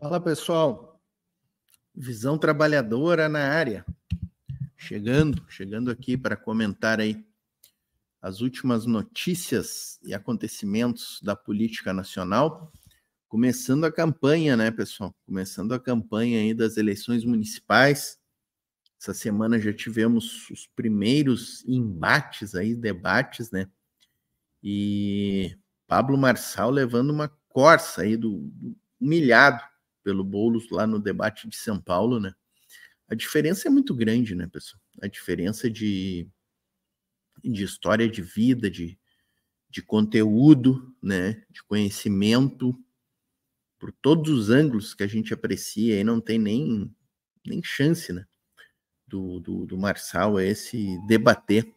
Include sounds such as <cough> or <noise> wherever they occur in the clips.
Fala pessoal, visão trabalhadora na área, chegando, chegando aqui para comentar aí as últimas notícias e acontecimentos da política nacional, começando a campanha, né, pessoal? Começando a campanha aí das eleições municipais. Essa semana já tivemos os primeiros embates aí, debates, né? E Pablo Marçal levando uma corça aí do, do humilhado pelo Boulos lá no debate de São Paulo, né? A diferença é muito grande, né, pessoal? A diferença de, de história de vida, de, de conteúdo, né, de conhecimento, por todos os ângulos que a gente aprecia, e não tem nem, nem chance, né, do, do, do Marçal é esse debater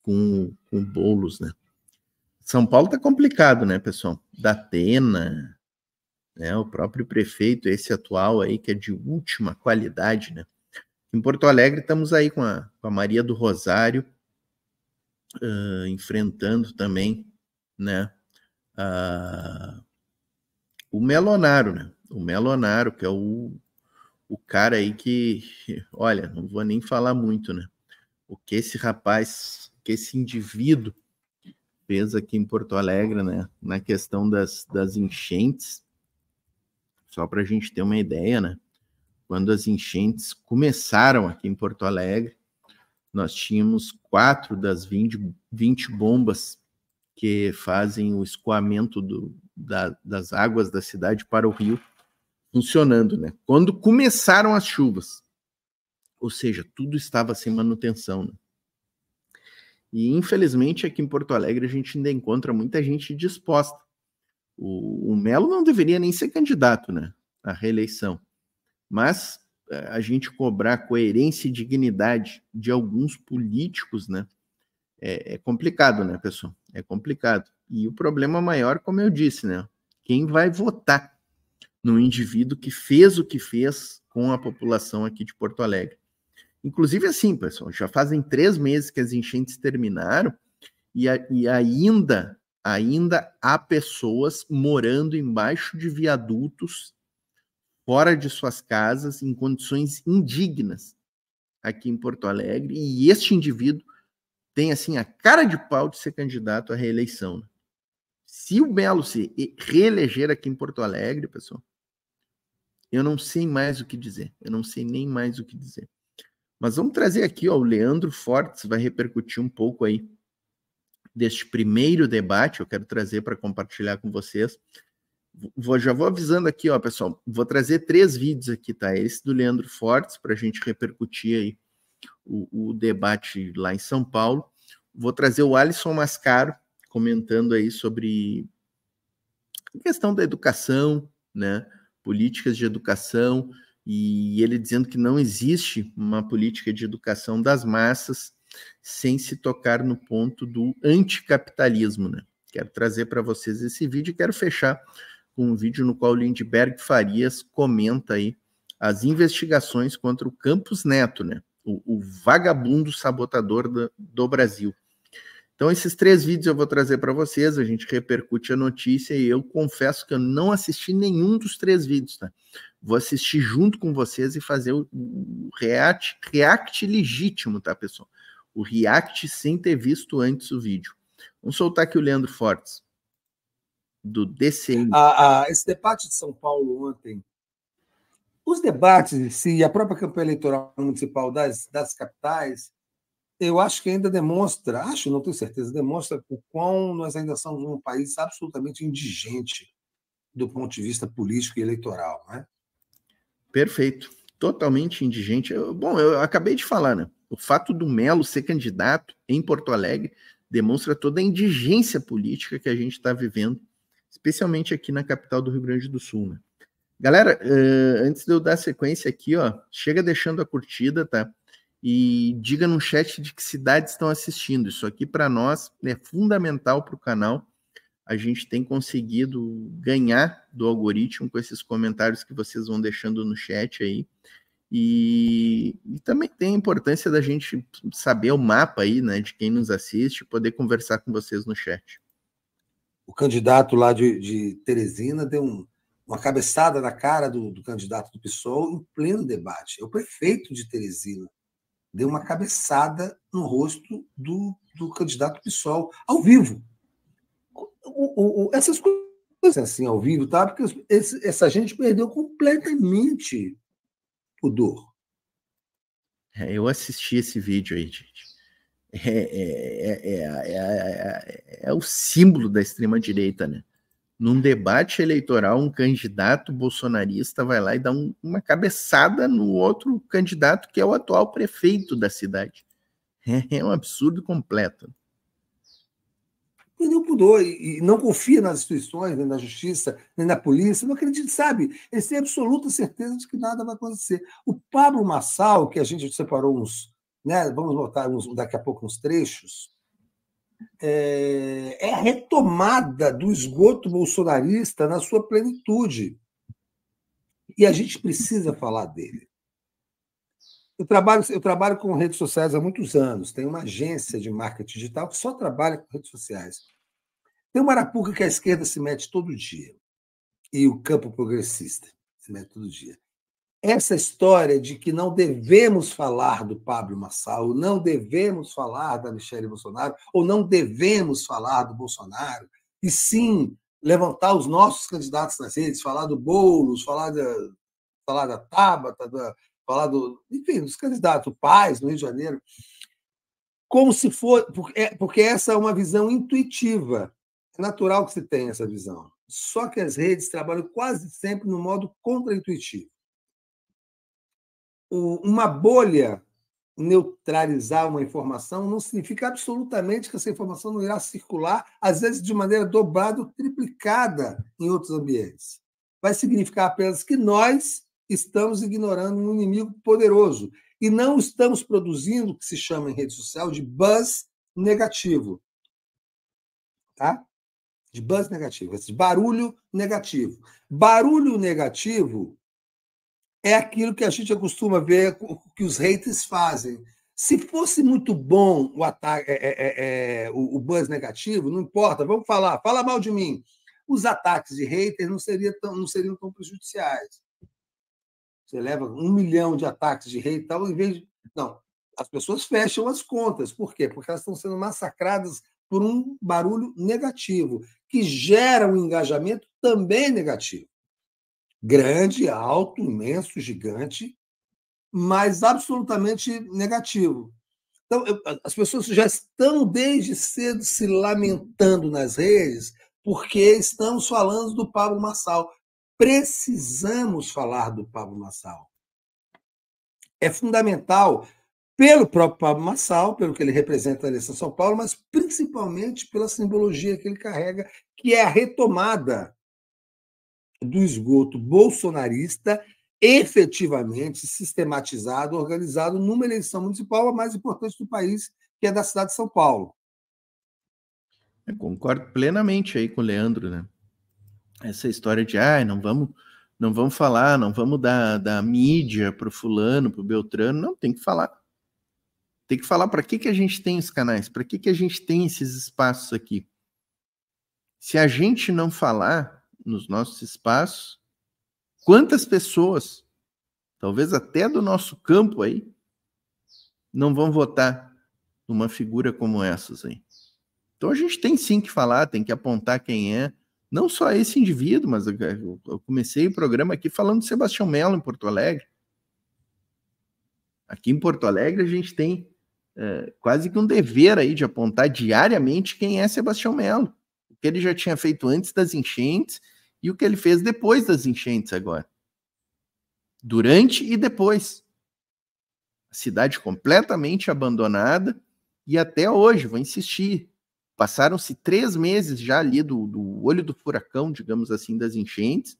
com, com Boulos, né. São Paulo tá complicado, né, pessoal? Da Atena, né? O próprio prefeito, esse atual aí, que é de última qualidade, né? Em Porto Alegre estamos aí com a, com a Maria do Rosário, uh, enfrentando também, né? Uh, o Melonaro, né? O Melonaro, que é o, o cara aí que, <laughs> olha, não vou nem falar muito, né? O que esse rapaz, que esse indivíduo fez aqui em Porto Alegre, né? Na questão das, das enchentes, só para a gente ter uma ideia, né? Quando as enchentes começaram aqui em Porto Alegre, nós tínhamos quatro das 20, 20 bombas que fazem o escoamento do, da, das águas da cidade para o rio funcionando, né? Quando começaram as chuvas, ou seja, tudo estava sem manutenção. Né? E infelizmente aqui em Porto Alegre a gente ainda encontra muita gente disposta o, o Melo não deveria nem ser candidato né, à reeleição. Mas eh, a gente cobrar coerência e dignidade de alguns políticos, né? É, é, complicado, né, pessoal? É complicado. E o problema maior, como eu disse, né? Quem vai votar no indivíduo que fez o que fez com a população aqui de Porto Alegre? Inclusive, assim, pessoal, já fazem três meses que as enchentes terminaram e, a, e ainda ainda há pessoas morando embaixo de viadutos, fora de suas casas, em condições indignas aqui em Porto Alegre, e este indivíduo tem assim a cara de pau de ser candidato à reeleição. Né? Se o Melo se reeleger aqui em Porto Alegre, pessoal, eu não sei mais o que dizer. Eu não sei nem mais o que dizer. Mas vamos trazer aqui, ó, o Leandro Fortes vai repercutir um pouco aí deste primeiro debate, eu quero trazer para compartilhar com vocês. Vou, já vou avisando aqui, ó, pessoal, vou trazer três vídeos aqui, tá? Esse do Leandro Fortes, para a gente repercutir aí o, o, debate lá em São Paulo. Vou trazer o Alisson Mascaro comentando aí sobre a questão da educação, né? Políticas de educação, e ele dizendo que não existe uma política de educação das massas sem se tocar no ponto do anticapitalismo. Né? Quero trazer para vocês esse vídeo e quero fechar com um vídeo no qual Lindbergh Farias comenta aí as investigações contra o Campos Neto, né? o, o vagabundo sabotador do, do Brasil. Então, esses três vídeos eu vou trazer para vocês, a gente repercute a notícia e eu confesso que eu não assisti nenhum dos três vídeos, tá? Vou assistir junto com vocês e fazer o, o react, react legítimo, tá, pessoal? O react sem ter visto antes o vídeo. Vamos soltar aqui o Leandro Fortes, do DCM. Ah, ah, esse debate de São Paulo ontem, os debates se a própria campanha eleitoral municipal das, das capitais, eu acho que ainda demonstra, acho, não tenho certeza, demonstra o quão nós ainda somos um país absolutamente indigente do ponto de vista político e eleitoral. Né? Perfeito. Totalmente indigente. Eu, bom, eu acabei de falar, né? O fato do Melo ser candidato em Porto Alegre demonstra toda a indigência política que a gente está vivendo, especialmente aqui na capital do Rio Grande do Sul. Né? Galera, uh, antes de eu dar sequência aqui, ó, chega deixando a curtida, tá? E diga no chat de que cidades estão assistindo. Isso aqui para nós é fundamental para o canal. A gente tem conseguido ganhar do algoritmo com esses comentários que vocês vão deixando no chat aí. E, e, também tem a importância da gente saber o mapa aí, né, de quem nos assiste, poder conversar com vocês no chat. O candidato lá de, de Teresina deu um, uma cabeçada na cara do, do, candidato do PSOL em pleno debate. É o prefeito de Teresina deu uma cabeçada no rosto do, do candidato PSOL, ao vivo. O, o, o, essas coisas assim, ao vivo, tá? porque esse, essa gente perdeu completamente o dor. É, eu assisti esse vídeo aí, gente. É, é, é, é, o símbolo da extrema-direita, né? Num debate eleitoral, um candidato bolsonarista vai lá e dá um, uma cabeçada no outro candidato, que é o atual prefeito da cidade. É um absurdo completo. Perdeu o pudor e não confia nas instituições, nem na justiça, nem na polícia, não acredita, sabe? Ele tem absoluta certeza de que nada vai acontecer. O Pablo Massal, que a gente separou uns, né, vamos botar uns, daqui a pouco uns trechos, é, é a retomada do esgoto bolsonarista na sua plenitude. E a gente precisa falar dele. Eu trabalho, eu trabalho com redes sociais há muitos anos. Tenho uma agência de marketing digital que só trabalha com redes sociais. Tem uma arapuca que a esquerda se mete todo dia. E o campo progressista se mete todo dia. Essa história de que não devemos falar do Pablo Massal, não devemos falar da Michelle Bolsonaro, ou não devemos falar do Bolsonaro, e sim levantar os nossos candidatos nas redes, falar do Boulos, falar da, falar da Tabata, da, falar do, enfim, dos candidatos, pais no Rio de Janeiro, como se for, é, porque essa é uma visão intuitiva. É natural que se tenha essa visão. Só que as redes trabalham quase sempre no modo contra-intuitivo. Uma bolha neutralizar uma informação não significa absolutamente que essa informação não irá circular, às vezes de maneira dobrada ou triplicada em outros ambientes. Vai significar apenas que nós estamos ignorando um inimigo poderoso e não estamos produzindo o que se chama em rede social de buzz negativo. Tá? De buzz negativo, esse barulho negativo. Barulho negativo é aquilo que a gente costuma ver que os haters fazem. Se fosse muito bom o ataque, é, é, é, é, o, o buzz negativo, não importa, vamos falar, fala mal de mim. Os ataques de haters não seriam tão, não seriam tão prejudiciais. Você leva um milhão de ataques de rei e tal, em vez de. Não, as pessoas fecham as contas. Por quê? Porque elas estão sendo massacradas por um barulho negativo, que gera um engajamento também negativo. Grande, alto, imenso, gigante, mas absolutamente negativo. Então, as pessoas já estão desde cedo se lamentando nas redes porque estamos falando do Pablo Massal precisamos falar do Pablo Massal. É fundamental pelo próprio Pablo Massal, pelo que ele representa na eleição de São Paulo, mas principalmente pela simbologia que ele carrega, que é a retomada do esgoto bolsonarista efetivamente sistematizado, organizado numa eleição municipal a mais importante do país, que é da cidade de São Paulo. Eu concordo plenamente aí com o Leandro, né? Essa história de ah, não vamos não vamos falar, não vamos dar, dar mídia para o fulano, para o Beltrano, não, tem que falar. Tem que falar para que, que a gente tem os canais, para que, que a gente tem esses espaços aqui. Se a gente não falar nos nossos espaços, quantas pessoas, talvez até do nosso campo aí, não vão votar numa figura como essas aí? Então a gente tem sim que falar, tem que apontar quem é, não só esse indivíduo, mas eu, comecei o programa aqui falando de Sebastião Melo em Porto Alegre. Aqui em Porto Alegre a gente tem é, quase que um dever aí de apontar diariamente quem é Sebastião Melo. O que ele já tinha feito antes das enchentes e o que ele fez depois das enchentes agora. Durante e depois. A cidade completamente abandonada e até hoje, vou insistir, Passaram-se três meses já ali do, do olho do furacão, digamos assim, das enchentes,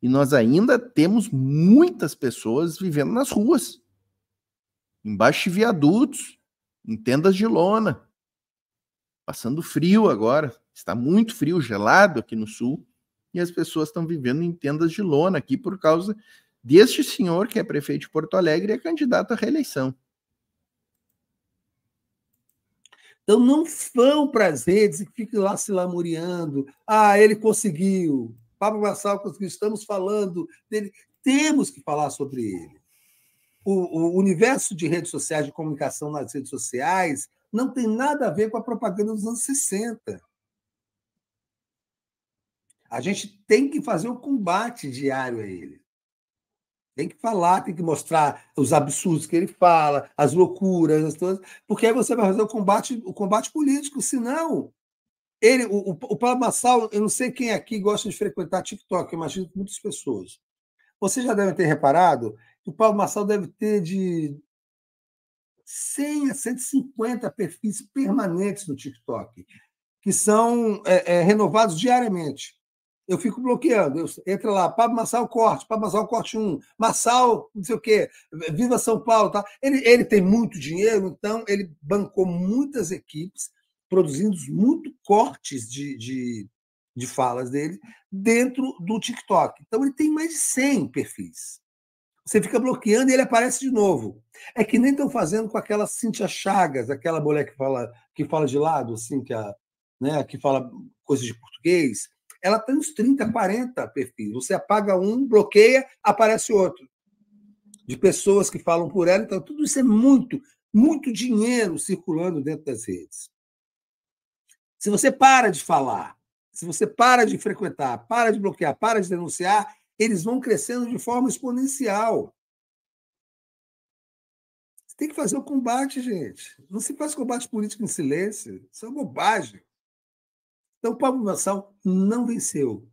e nós ainda temos muitas pessoas vivendo nas ruas, embaixo de viadutos, em tendas de lona, passando frio agora. Está muito frio, gelado aqui no sul, e as pessoas estão vivendo em tendas de lona aqui por causa deste senhor que é prefeito de Porto Alegre e é candidato à reeleição. Então não vão para as redes e fiquem lá se lamuriando. Ah, ele conseguiu. Pablo Marçal, estamos falando dele. Temos que falar sobre ele. O, o universo de redes sociais, de comunicação nas redes sociais, não tem nada a ver com a propaganda dos anos 60. A gente tem que fazer um combate diário a ele. Tem que falar, tem que mostrar os absurdos que ele fala, as loucuras, as coisas, porque aí você vai fazer o combate, o combate político. Senão, ele, o, o Paulo Massal, eu não sei quem aqui gosta de frequentar TikTok, eu imagino que muitas pessoas. Vocês já devem ter reparado que o Paulo Massal deve ter de 100 a 150 perfis permanentes no TikTok, que são é, é, renovados diariamente eu fico bloqueando. Eu, entra lá, Pablo Massal Corte, Pablo Massal Corte 1, Massal, não sei o quê, Viva São Paulo. Tá? Ele, ele tem muito dinheiro, então ele bancou muitas equipes, produzindo muito cortes de, de, de falas dele dentro do TikTok. Então ele tem mais de 100 perfis. Você fica bloqueando e ele aparece de novo. É que nem estão fazendo com aquela Cintia Chagas, aquela mulher que fala, que fala de lado, assim, que, a, né, que fala coisas de português ela tem uns 30, 40 perfis. Você apaga um, bloqueia, aparece outro. De pessoas que falam por ela. Então, tudo isso é muito, muito dinheiro circulando dentro das redes. Se você para de falar, se você para de frequentar, para de bloquear, para de denunciar, eles vão crescendo de forma exponencial. Tem que fazer o combate, gente. Não se faz combate político em silêncio. Isso é bobagem. Então, o Pablo Marçal não venceu.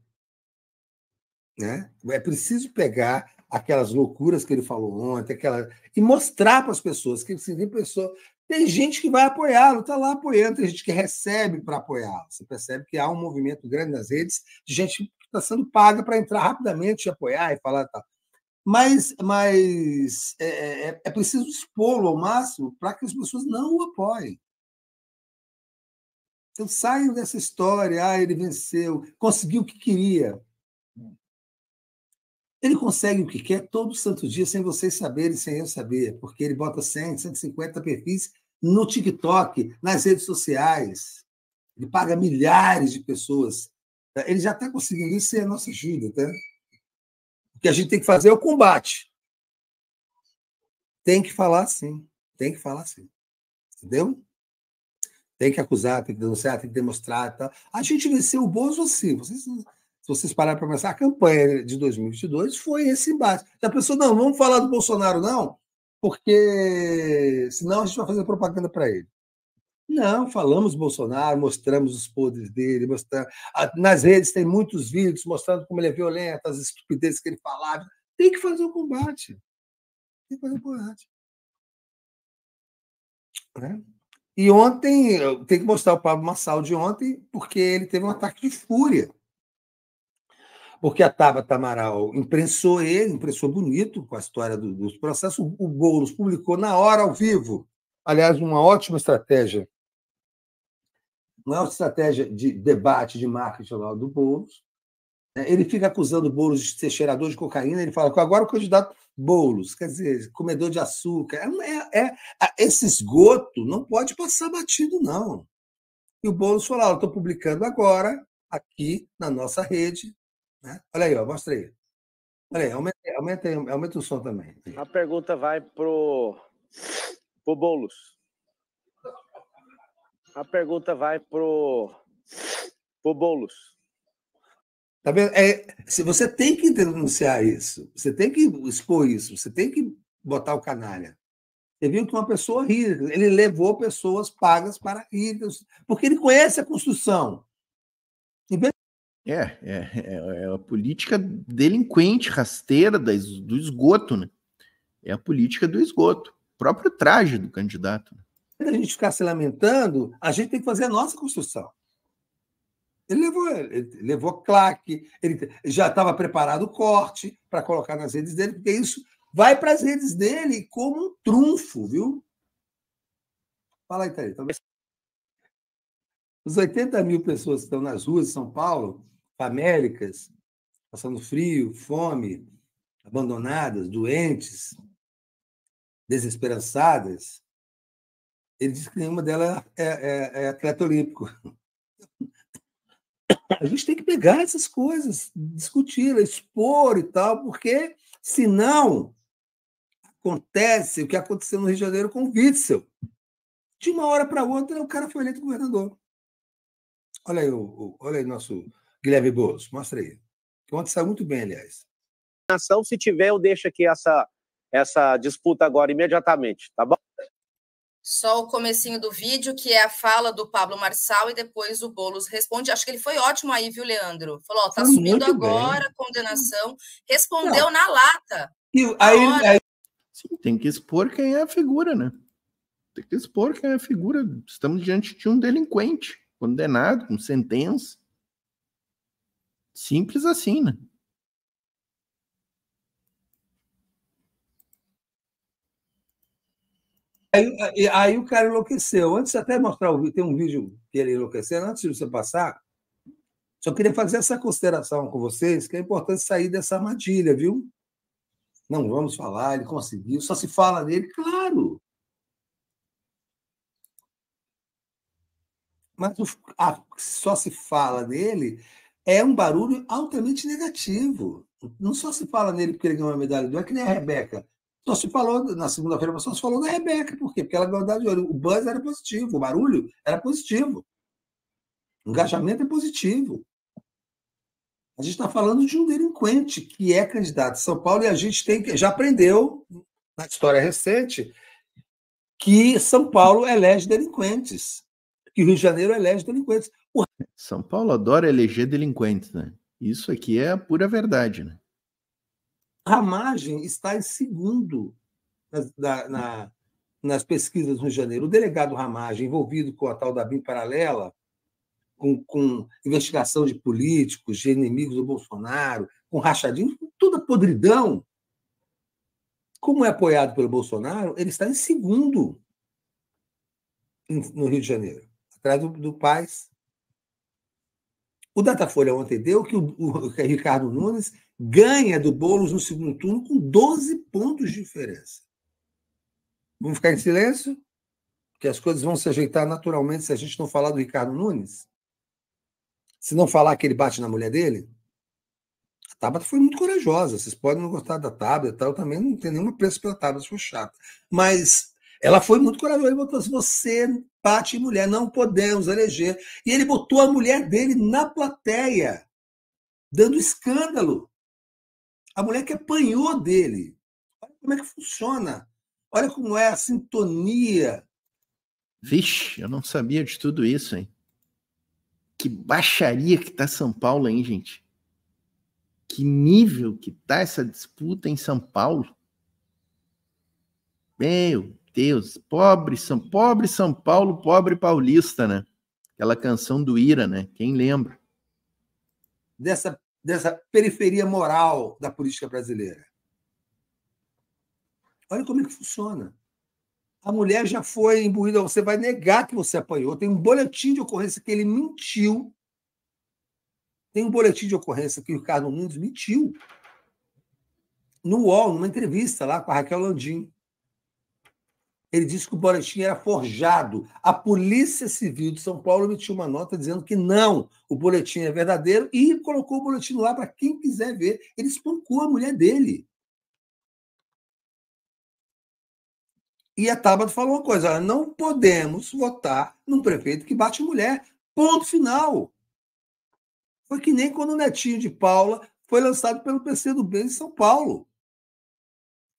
Né? É preciso pegar aquelas loucuras que ele falou ontem, aquela, e mostrar para as pessoas que assim, tem pessoa, tem gente que vai apoiá-lo, está lá apoiando, tem gente que recebe para apoiá-lo. Você percebe que há um movimento grande nas redes de gente que está sendo paga para entrar rapidamente e apoiar e falar tal. Mas, mas é, é, é preciso expô-lo ao máximo para que as pessoas não o apoiem. Então saiam dessa história, ah, ele venceu, conseguiu o que queria. Ele consegue o que quer todo santo dia, sem vocês saberem, sem eu saber, porque ele bota 100, 150 perfis no TikTok, nas redes sociais. Ele paga milhares de pessoas. Ele já está conseguindo isso sem a nossa ajuda. Tá? O que a gente tem que fazer é o combate. Tem que falar sim. Tem que falar sim. Entendeu? Tem que acusar, tem que denunciar, tem que demonstrar. Tá? A gente venceu o Bozo assim. Vocês, se vocês pararem para pensar, a campanha de 2022 foi esse embate. Já pensou, não, vamos falar do Bolsonaro, não, porque senão a gente vai fazer propaganda para ele. Não, falamos Bolsonaro, mostramos os podres dele, mostramos... nas redes tem muitos vídeos mostrando como ele é violento, as estupidezes que ele falava. Tem que fazer o combate. Tem que fazer o combate. Né? E ontem, eu tenho que mostrar o Pablo Massal de ontem, porque ele teve um ataque de fúria. Porque a Tabata Amaral imprensou ele, imprensou bonito com a história do, dos processos. O Boulos publicou na hora, ao vivo. Aliás, uma ótima estratégia. Uma ótima estratégia de debate, de marketing do Boulos. É, ele fica acusando o Boulos de ser cheirador de cocaína. Ele fala que agora o candidato bolos, quer dizer, comedor de açúcar. É, é, é, esse esgoto não pode passar batido, não. E o Boulos falou: estou publicando agora, aqui na nossa rede. Né? Olha aí, ó, mostra aí. Olha aí, aumenta, aumenta, aumenta o som também. A pergunta vai pro, pro Boulos. A pergunta vai pro, pro Boulos. Tá vendo? É, se você tem que denunciar isso, você tem que expor isso, você tem que botar o canalha. Você viu que uma pessoa ri, ele levou pessoas pagas para rir, porque ele conhece a construção. É, é, é, é a política delinquente, rasteira do esgoto, né? É a política do esgoto. O próprio traje do candidato. Né? A gente ficar se lamentando, a gente tem que fazer a nossa construção. Ele levou, ele levou claque, ele já estava preparado o corte para colocar nas redes dele, porque isso vai para as redes dele como um trunfo, viu? Fala aí, Thaís. Os 80 mil pessoas que estão nas ruas de São Paulo, famélicas, passando frio, fome, abandonadas, doentes, desesperançadas, ele diz que nenhuma delas é, é, é atleta olímpico. A gente tem que pegar essas coisas, discutir, expor e tal, porque senão acontece o que aconteceu no Rio de Janeiro com o Witzel. De uma hora para outra, o cara foi eleito governador. Olha aí, o, olha aí nosso Guilherme Boulos, mostra aí. Ontem saiu muito bem, aliás. Se tiver, eu deixo aqui essa, essa disputa agora imediatamente, tá bom? Só o comecinho do vídeo, que é a fala do Pablo Marçal, e depois o Boulos responde. Acho que ele foi ótimo aí, viu, Leandro? Falou, ó, tá subindo agora, bem. condenação. Respondeu Não. na lata. E aí, aí, Sim, tem que expor quem é a figura, né? Tem que expor quem é a figura. Estamos diante de um delinquente, condenado, com sentença. Simples assim, né? Aí, aí, o cara enlouqueceu. Antes até mostrar o tem um vídeo que ele enlouqueceu, antes de você passar, só queria fazer essa consideração com vocês, que é importante sair dessa armadilha, viu? Não vamos falar, ele conseguiu, só se fala nele, claro. Mas a, só se fala nele é um barulho altamente negativo. Não só se fala nele porque ele ganhou uma medalha de é que nem a Rebeca. Só se falou, na segunda-feira, só se falou da Rebeca. Por quê? Porque ela ganhou de ouro. O buzz era positivo, o barulho era positivo. O engajamento é positivo. A gente está falando de um delinquente que é candidato a São Paulo e a gente tem que, já aprendeu na história recente que São Paulo elege delinquentes, que Rio de Janeiro elege delinquentes. São Paulo adora eleger delinquentes, né? Isso aqui é a pura verdade, né? Ramagem está em segundo na, na, nas pesquisas no Rio de Janeiro. O delegado Ramagem, envolvido com a tal da BIM paralela, com, com investigação de políticos, de inimigos do Bolsonaro, com rachadinho, toda podridão. Como é apoiado pelo Bolsonaro, ele está em segundo no Rio de Janeiro, atrás do, do Paz. O Datafolha ontem deu que o, o Ricardo Nunes ganha do Boulos no segundo turno com 12 pontos de diferença. Vamos ficar em silêncio? Que as coisas vão se ajeitar naturalmente se a gente não falar do Ricardo Nunes? Se não falar que ele bate na mulher dele? A Tabata foi muito corajosa. Vocês podem não gostar da Tabata e tal, também não tem nenhuma preço pela Tabata, foi chata. Mas ela foi muito corajosa. Ele botou assim: você bate em mulher, não podemos eleger. E ele botou a mulher dele na plateia, dando escândalo. A mulher que apanhou dele. Olha como é que funciona. Olha como é a sintonia. Vixe, eu não sabia de tudo isso, hein? Que baixaria que tá São Paulo, hein, gente? Que nível que tá essa disputa em São Paulo? Meu Deus, pobre São, pobre São Paulo, pobre paulista, né? Aquela canção do Ira, né? Quem lembra? Dessa dessa periferia moral da política brasileira. Olha como é que funciona. A mulher já foi imbuída, você vai negar que você apanhou. Tem um boletim de ocorrência que ele mentiu. Tem um boletim de ocorrência que o Ricardo Nunes mentiu. No UOL, numa entrevista lá com a Raquel Landim. Ele disse que o boletim era forjado. A Polícia Civil de São Paulo emitiu uma nota dizendo que não, o boletim é verdadeiro e colocou o boletim lá para quem quiser ver. Ele espancou a mulher dele. E a Tabata falou uma coisa: não podemos votar num prefeito que bate mulher. Ponto final. Foi que nem quando o netinho de Paula foi lançado pelo PCdoB em São Paulo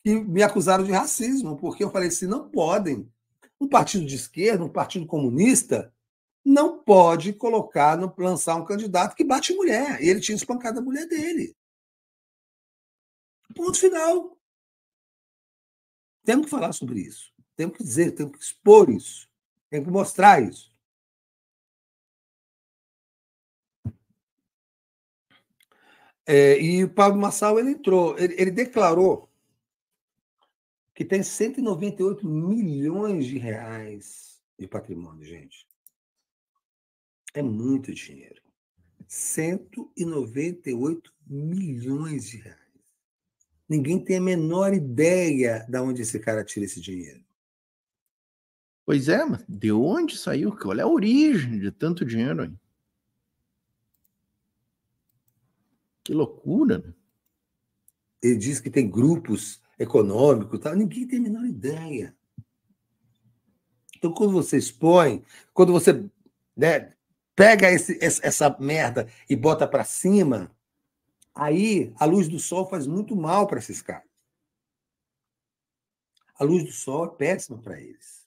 e me acusaram de racismo, porque eu falei assim: não podem. Um partido de esquerda, um partido comunista, não pode colocar, lançar um candidato que bate mulher. E ele tinha espancado a mulher dele. Ponto final. Temos que falar sobre isso. Temos que dizer, temos que expor isso. Temos que mostrar isso. É, e o Pablo Massal ele entrou, ele, ele declarou que tem 198 milhões de reais de patrimônio, gente. É muito dinheiro. 198 milhões de reais. Ninguém tem a menor ideia de onde esse cara tira esse dinheiro. Pois é, mas de onde saiu? Qual é a origem de tanto dinheiro? Hein? Que loucura, né? Ele diz que tem grupos econômicos, tal. ninguém tem a menor ideia. Então, quando você expõe, quando você né, pega esse, essa merda e bota para cima, aí a luz do sol faz muito mal para esses caras. A luz do sol é péssima para eles.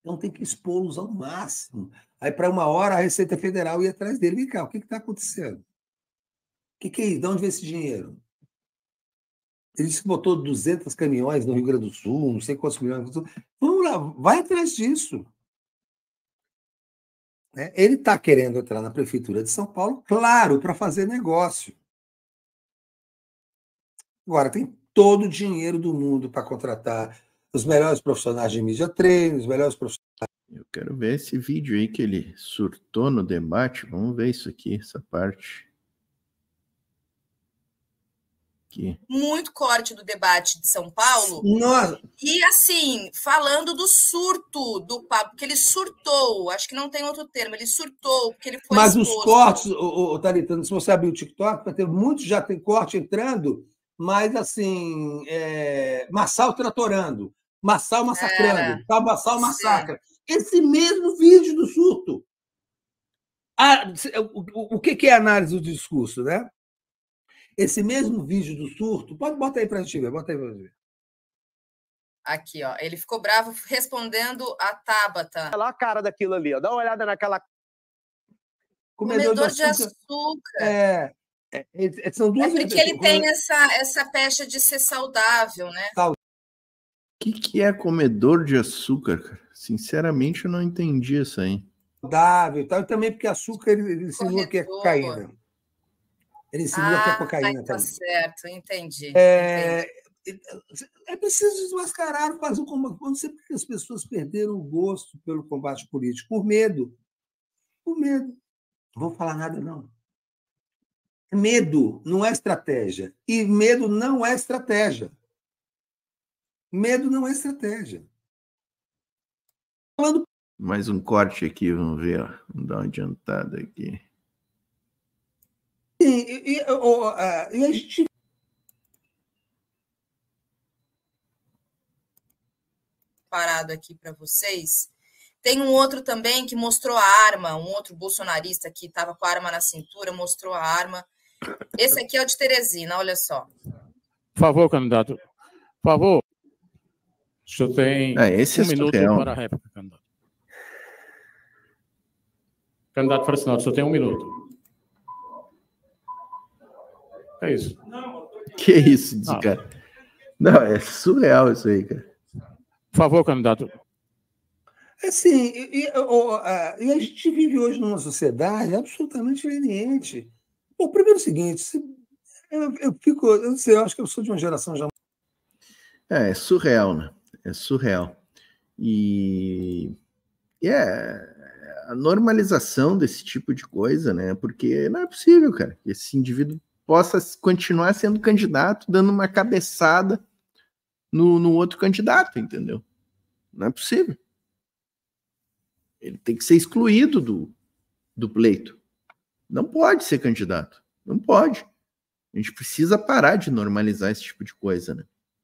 Então tem que expô-los ao máximo. Aí, para uma hora, a Receita Federal ia atrás dele. Vem cá, o que está acontecendo? O que, que é isso? De onde vem esse dinheiro? Ele disse que botou 200 caminhões no Rio Grande do Sul, não sei quantos milhões. Vamos lá, vai atrás disso. É, ele está querendo entrar na Prefeitura de São Paulo, claro, para fazer negócio. Agora, tem todo o dinheiro do mundo para contratar os melhores profissionais de mídia treino, os melhores profissionais. Eu quero ver esse vídeo aí que ele surtou no debate. Vamos ver isso aqui, essa parte. Aqui. Muito corte do debate de São Paulo. Nossa. E assim, falando do surto do Pablo, porque ele surtou, acho que não tem outro termo, ele surtou, porque ele foi. Mas exposto. os cortes, o, o, Taritano, se você abrir o TikTok, vai ter muitos já tem corte entrando, mas assim, é, Massal tratorando, Massal massacrando, é, Massal massacra. Esse mesmo vídeo do surto. Ah, o, o que, que é análise do discurso, né? Esse mesmo vídeo do surto, pode botar aí para a gente ver, bota aí para a gente ver. Aqui, ó. Ele ficou bravo respondendo a Tabata. Olha lá a cara daquilo ali, ó. Dá uma olhada naquela. Comedor, Comedor de açúcar. De açúcar. É, é, é, são duas é porque ele tem essa, essa pecha de ser saudável, né? O que, que é comedor de açúcar, cara? Sinceramente, eu não entendi isso aí. Saudável e tal. E também porque açúcar ele, ele ensinou que é cocaína. Ele ensinou ah, que é cocaína tá também. certo, entendi. É, entendi. é preciso desmascarar, fazer um combate. Não sei porque as pessoas perderam o gosto pelo combate político. Por medo. Por medo. Não vou falar nada, não. Medo não é estratégia. E medo não é estratégia. Medo não é estratégia. Falando... Mais um corte aqui, vamos ver. Ó. Vamos dar uma adiantada aqui. Sim, e, e, e a gente. Parado aqui para vocês. Tem um outro também que mostrou a arma, um outro bolsonarista que estava com a arma na cintura, mostrou a arma. Esse aqui é o de Teresina, olha só. Por favor, candidato. Por favor. O senhor tem é, esse um é minuto surreal. para a réplica, candidato. Candidato Francinal, o senhor tem um minuto. É isso. Que isso, ah. cara? Não, é surreal isso aí, cara. Por favor, candidato. É assim, e, e, e, a gente vive hoje numa sociedade absolutamente leniente. Bom, primeiro é o seguinte, eu, eu fico, eu não sei, eu acho que eu sou de uma geração já. É, é surreal, né? É surreal. E, e é a normalização desse tipo de coisa, né? Porque não é possível, cara, que esse indivíduo possa continuar sendo candidato, dando uma cabeçada no, no outro candidato, entendeu? Não é possível. Ele tem que ser excluído do, do pleito. Não pode ser candidato. Não pode. A gente precisa parar de normalizar esse tipo de coisa, né?